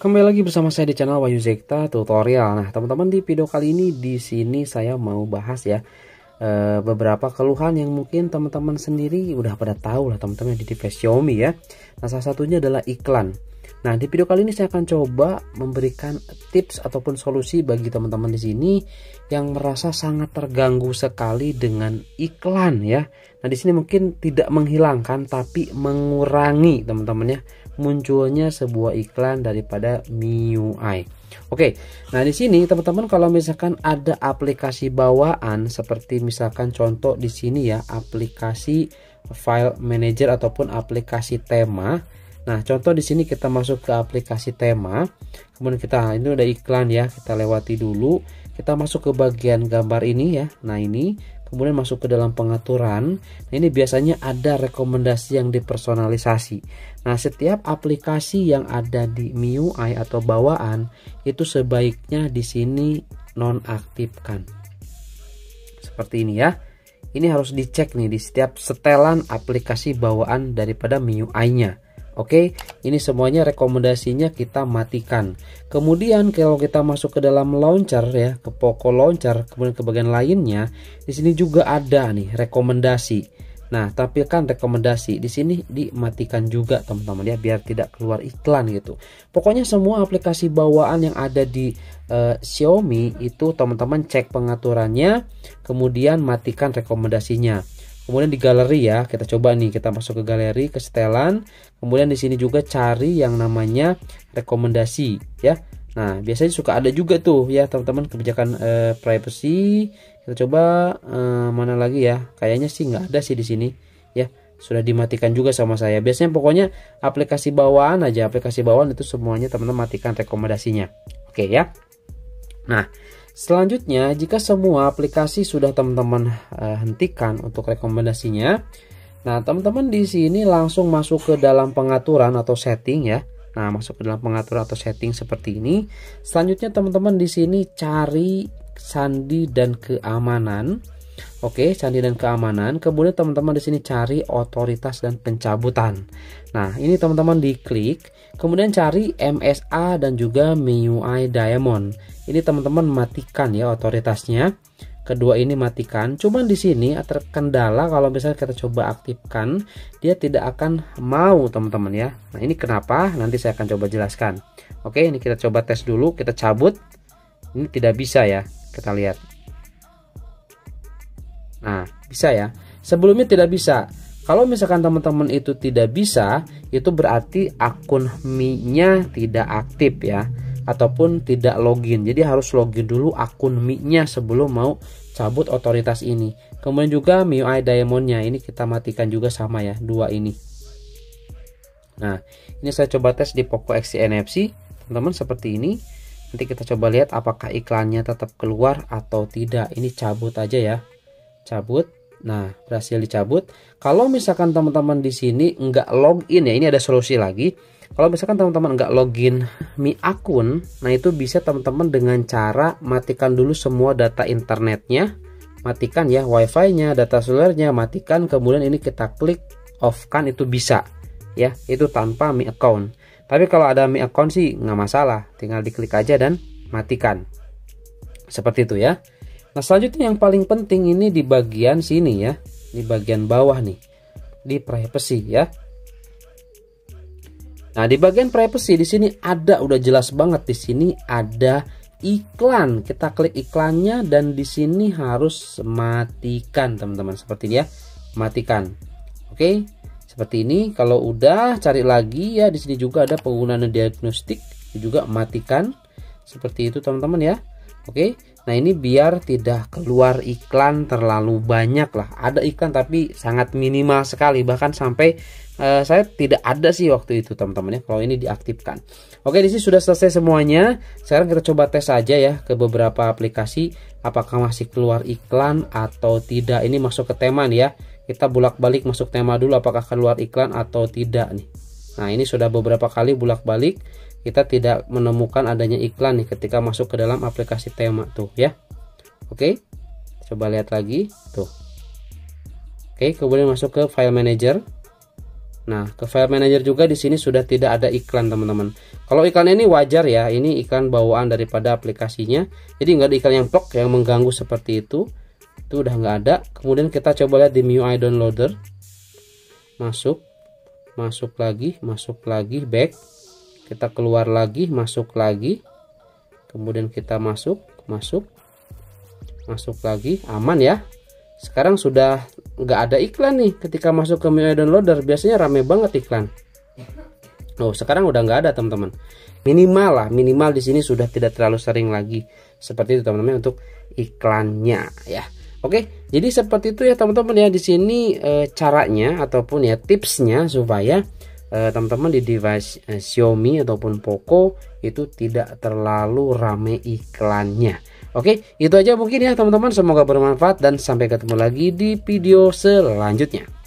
Kembali lagi bersama saya di channel Wahyu Zekta Tutorial. Nah, teman-teman di video kali ini di sini saya mau bahas ya e, beberapa keluhan yang mungkin teman-teman sendiri udah pada tahu lah teman-teman di TV Xiaomi ya. Nah, salah satunya adalah iklan. Nah, di video kali ini saya akan coba memberikan tips ataupun solusi bagi teman-teman di sini yang merasa sangat terganggu sekali dengan iklan ya. Nah, di sini mungkin tidak menghilangkan tapi mengurangi teman-teman ya munculnya sebuah iklan daripada MIUI. Oke, nah di sini teman-teman kalau misalkan ada aplikasi bawaan seperti misalkan contoh di sini ya aplikasi file manager ataupun aplikasi tema. Nah, contoh di sini kita masuk ke aplikasi tema. Kemudian kita ini udah iklan ya, kita lewati dulu. Kita masuk ke bagian gambar ini ya. Nah, ini kemudian masuk ke dalam pengaturan. Nah, ini biasanya ada rekomendasi yang dipersonalisasi. Nah, setiap aplikasi yang ada di MIUI atau bawaan itu sebaiknya di sini nonaktifkan. Seperti ini ya. Ini harus dicek nih di setiap setelan aplikasi bawaan daripada MIUI-nya. Oke, ini semuanya rekomendasinya kita matikan. Kemudian kalau kita masuk ke dalam launcher ya, ke Poco Launcher, kemudian ke bagian lainnya, di sini juga ada nih rekomendasi. Nah, tampilkan rekomendasi di sini dimatikan juga teman-teman ya biar tidak keluar iklan gitu. Pokoknya semua aplikasi bawaan yang ada di uh, Xiaomi itu teman-teman cek pengaturannya, kemudian matikan rekomendasinya. Kemudian di galeri ya, kita coba nih, kita masuk ke galeri, ke setelan. Kemudian di sini juga cari yang namanya rekomendasi ya. Nah, biasanya suka ada juga tuh ya teman-teman kebijakan eh, privacy. Kita coba eh, mana lagi ya? Kayaknya sih nggak ada sih di sini ya. Sudah dimatikan juga sama saya. Biasanya pokoknya aplikasi bawaan aja, aplikasi bawaan itu semuanya teman-teman matikan rekomendasinya. Oke ya. Nah, Selanjutnya, jika semua aplikasi sudah teman-teman uh, hentikan untuk rekomendasinya, nah teman-teman di sini langsung masuk ke dalam pengaturan atau setting ya. Nah, masuk ke dalam pengaturan atau setting seperti ini. Selanjutnya teman-teman di sini cari sandi dan keamanan. Oke, sandi dan keamanan. Kemudian teman-teman di sini cari otoritas dan pencabutan. Nah, ini teman-teman diklik, kemudian cari MSA dan juga MIUI Diamond. Ini teman-teman matikan ya otoritasnya. Kedua ini matikan. Cuman di sini terkendala kalau misalnya kita coba aktifkan, dia tidak akan mau teman-teman ya. Nah, ini kenapa? Nanti saya akan coba jelaskan. Oke, ini kita coba tes dulu, kita cabut. Ini tidak bisa ya. Kita lihat. Nah, bisa ya. Sebelumnya tidak bisa. Kalau misalkan teman-teman itu tidak bisa, itu berarti akun Mi-nya tidak aktif ya ataupun tidak login. Jadi harus login dulu akun Mi-nya sebelum mau cabut otoritas ini. Kemudian juga MIUI Diamond-nya ini kita matikan juga sama ya, dua ini. Nah, ini saya coba tes di Poco X NFC, teman-teman seperti ini. Nanti kita coba lihat apakah iklannya tetap keluar atau tidak. Ini cabut aja ya cabut. Nah berhasil dicabut. Kalau misalkan teman-teman di sini nggak login ya ini ada solusi lagi. Kalau misalkan teman-teman nggak login Mi akun nah itu bisa teman-teman dengan cara matikan dulu semua data internetnya. Matikan ya wifi-nya data selulernya matikan. Kemudian ini kita klik off kan itu bisa ya. Itu tanpa Mi account tapi kalau ada Mi account sih nggak masalah. Tinggal diklik aja dan matikan. Seperti itu ya Nah selanjutnya yang paling penting ini di bagian sini ya, di bagian bawah nih, di privacy ya. Nah di bagian privacy di sini ada udah jelas banget di sini ada iklan. Kita klik iklannya dan di sini harus matikan teman-teman seperti ini ya, matikan. Oke, seperti ini. Kalau udah cari lagi ya di sini juga ada penggunaan diagnostik juga matikan seperti itu teman-teman ya. Oke. Nah ini biar tidak keluar iklan terlalu banyak lah. Ada iklan tapi sangat minimal sekali bahkan sampai uh, saya tidak ada sih waktu itu teman-teman ya kalau ini diaktifkan. Oke di sini sudah selesai semuanya. Sekarang kita coba tes saja ya ke beberapa aplikasi apakah masih keluar iklan atau tidak. Ini masuk ke tema nih ya. Kita bolak-balik masuk tema dulu apakah keluar iklan atau tidak nih. Nah ini sudah beberapa kali bolak-balik kita tidak menemukan adanya iklan nih ketika masuk ke dalam aplikasi tema tuh ya oke coba lihat lagi tuh oke kemudian masuk ke file manager Nah, ke file manager juga di sini sudah tidak ada iklan, teman-teman. Kalau iklan ini wajar ya, ini iklan bawaan daripada aplikasinya. Jadi nggak ada iklan yang plok yang mengganggu seperti itu. Itu udah nggak ada. Kemudian kita coba lihat di MIUI downloader. Masuk, masuk lagi, masuk lagi, back. Kita keluar lagi, masuk lagi. Kemudian kita masuk, masuk, masuk lagi, aman ya. Sekarang sudah nggak ada iklan nih ketika masuk ke MIUI downloader. Biasanya rame banget iklan. Oh sekarang udah nggak ada teman-teman. Minimal lah minimal di sini sudah tidak terlalu sering lagi. Seperti itu teman-teman untuk iklannya ya Oke jadi seperti itu ya teman-teman ya di sini e, caranya ataupun ya tipsnya supaya eh, teman-teman di device e, Xiaomi ataupun Poco itu tidak terlalu rame iklannya Oke, itu aja mungkin ya teman-teman. Semoga bermanfaat dan sampai ketemu lagi di video selanjutnya.